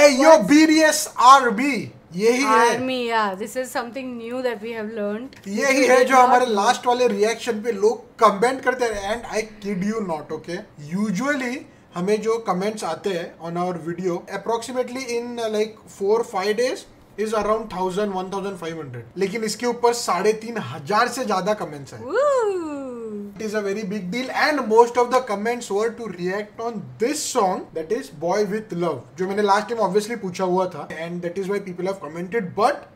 Hey yo, BDS RB. यही है army या this is something new that we have learned यही है जो हमारे लास्ट वाले रिएक्शन पे लोग कमेंट करते हैं and I kid you not okay usually हमें जो कमेंट्स आते हैं on our video approximately in like four five days is around thousand one thousand five hundred लेकिन इसके ऊपर साढ़े तीन हज़ार से ज़्यादा कमेंट्स है It is a very big deal and most of the comments were to react on this song that is Boy with Love जो मैंने last time obviously पूछा हुआ था and that is why people have commented but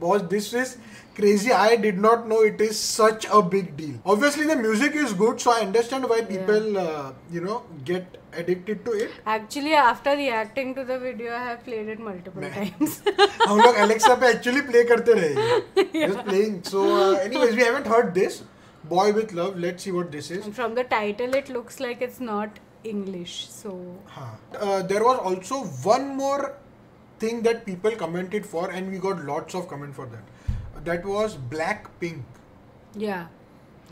boss this is crazy I did not know it is such a big deal obviously the music is good so I understand why people yeah. uh, you know get addicted to it actually after reacting to the video I have played it multiple times हम लोग Alexa पे actually play करते रहे yeah. just playing so uh, anyways we haven't heard this Boy with Love. Let's see what this is. And from the title, it looks like it's not English. So. Uh, there was also one more thing that people commented for, and we got lots of comment for that. That was Blackpink. Yeah.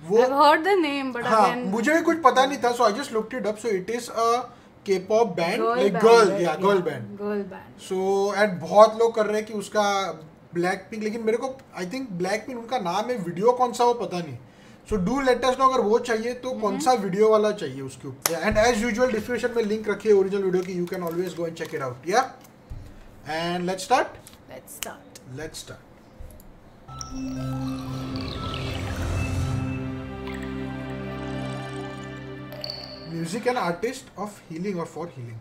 वो, I've heard the name, but हाँ, again, मुझे भी कुछ पता नहीं था, so I just looked it up. So it is a K-pop band, girl like band, girl, right? yeah, girl yeah, band. Girl band. So and बहुत लोग कर रहे हैं कि उसका ब्लैक पिंक लेकिन मेरे को आई थिंक ब्लैक पिंक उनका नाम है वीडियो कौन सा वो पता नहीं so do let us know अगर वो चाहिए तो कौन सा वीडियो वाला चाहिए उसके ऊपर। एंड एज यूजुअल डिस्क्रिप्शन में लिंक रखिए ओरिजिनल वीडियो की। You can always go and check it out या and let's start let's start let's start music an artist of healing और for healing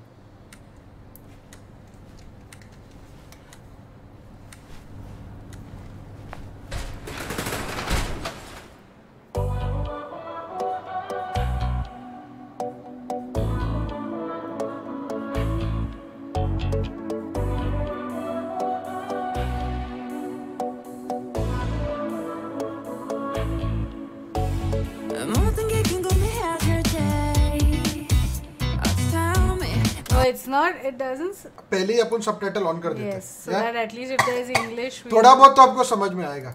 not it doesn't पहले ही अपन subtitle on कर देते हैं। Yes so that at least if there is English थोड़ा बहुत तो आपको समझ में आएगा।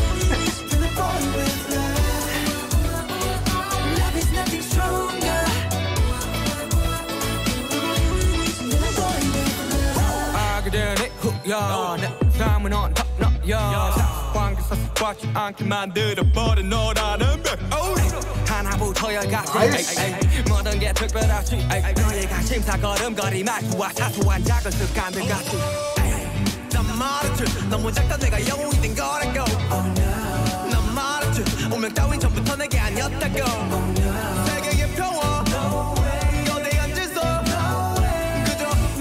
관계사 습관치 않게 만들어버린 너라는 백 하나부터 열까지 모든 게 특별하지 너의 관심사 걸음걸이 말투와 사소한 작은 습관들 같이 말했지 너무 작다 내가 영웅이 된 거라고 oh, no. 난 말했지 운명 따윈 전부터 내게 아니었다고 oh, no. 세계의 평화 거대한 질서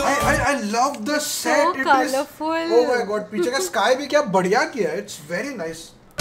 I, I, I love the set. So it colorful. Is, oh my god, पीछे का sky भी क्या बढ़िया किया है. It's very nice.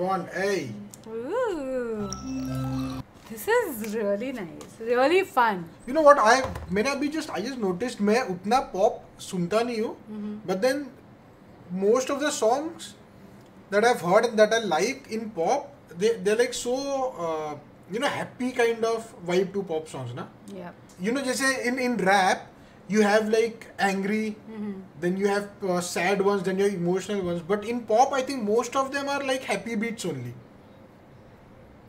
Bond, hey. Ooh. This is really nice. Really fun. You know what? I मैंने अभी just I just noticed मैं उतना pop सुनता नहीं हूँ. But then most of the songs that I've heard and that I like in pop, they they're like so uh, you know happy kind of vibe to pop songs, ना? Yeah. You know जैसे in in rap you have like angry, then you have uh, sad ones, then you have emotional ones. But in pop, I think most of them are like happy beats only.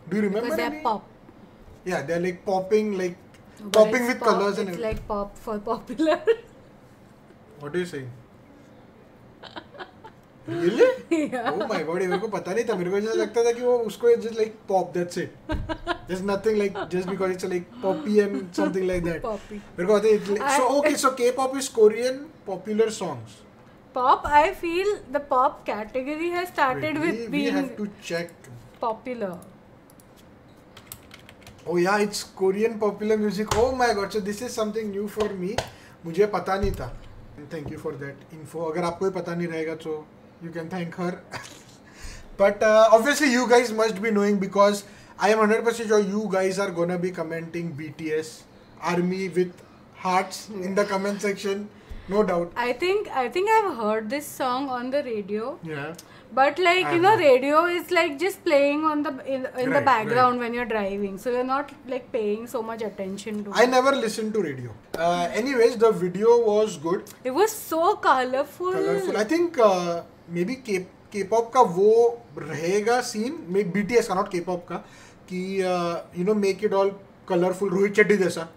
Do you remember? Because they're any? pop. Yeah, they're like popping, like But popping it's with pop, colors and It's everything. like pop for popular. What are you saying? really? yeah. Oh my god, ये मेरे को पता नहीं था मेरे को ऐसा लगता था कि वो उसको just like pop that's it. There's nothing like just because it's like poppy and something like that. Poppy. है it's like, so okay so K-pop is Korean popular songs. Pop, I feel the pop category has started Wait, with we, we being have to check. popular. Oh yeah, it's Korean popular music. Oh my god, so this is something new for me. मुझे पता नहीं था. Thank you for that info. अगर आपको ही पता नहीं रहेगा तो you can thank her. but uh, obviously you guys must be knowing because I am 100% sure you guys are gonna be commenting BTS Army with hearts in the comment section. No doubt. I think I think I've heard this song on the radio. Yeah. But like I you know, know, radio is like just playing on the in, in right, the background right. when you're driving, so you're not like paying so much attention to. I it. never listened to radio. Uh, anyways, the video was good. It was so colorful. Colorful. I think uh, maybe Cape के pop का वो रहेगा scene maybe T S का not के pop का कि you know make it all colourful Rohit Shetty जैसा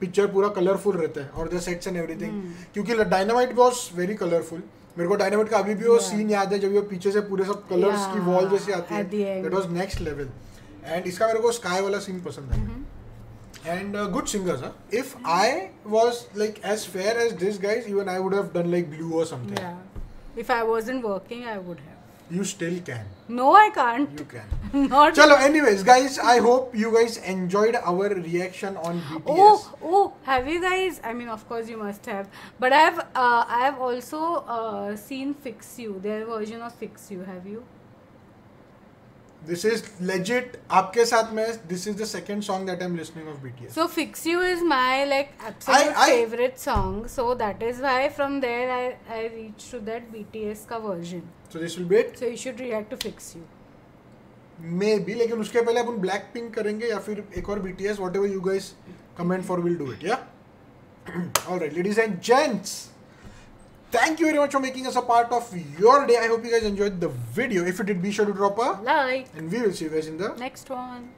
picture पूरा कलरफुल रहता है और द सेट्स एंड एवरीथिंग क्योंकि डायनामाइट वॉज़ वेरी कलरफुल मेरे को डायनामाइट का अभी भी वो सीन याद है जब वो पीछे से पूरे सब कलर्स की वॉल जैसी आती है. That was next level and इसका मेरे को स्काई वाला सीन पसंद है. Singers huh? if i was like as fair as this guys even i would have done like blue or something. Yeah. If I wasn't working, I would have. You still can No, I can't. you can Not. chalo anyways guys i hope you guys enjoyed our reaction on bts Oh, oh, have you guys? I mean, of course you must have. But I have, uh, I have also uh, seen Fix You, their version of Fix You. Have you? This is legit आपके साथ में this is the second song that i'm listening of bts So Fix You is my like absolute I- I, favorite song. So that is why from there I I reached to that BTS का version. so this will be it So you should react to Fix You. maybe लेकिन उसके पहले अपन black pink करेंगे या फिर एक और bts whatever you guys comment for we'll do it yeah all right ladies and gents thank you very much for making us a part of your day. I hope you guys enjoyed the video. If you did be sure to drop a Like. and we will see you guys in the next one.